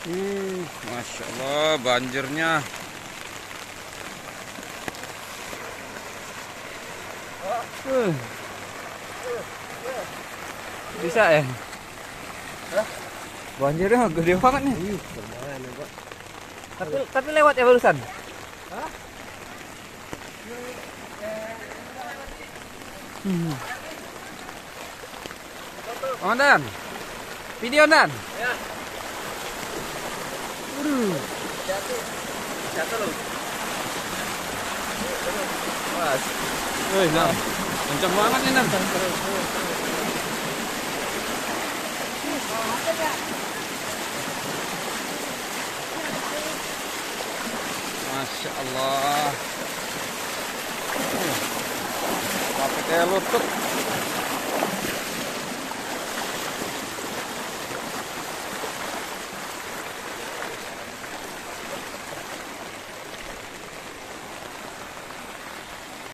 Uh, Masya Allah banjirnya. Uh. Bisa ya? Banjirnya gede banget nih. Tapi tapi lewat ya barusan. Hmm. Oh, Dan. Video Dan. Ya. Mas. Wih, nah. Kencang banget nih, Nan. Masya Allah. Sampai kayak lutut.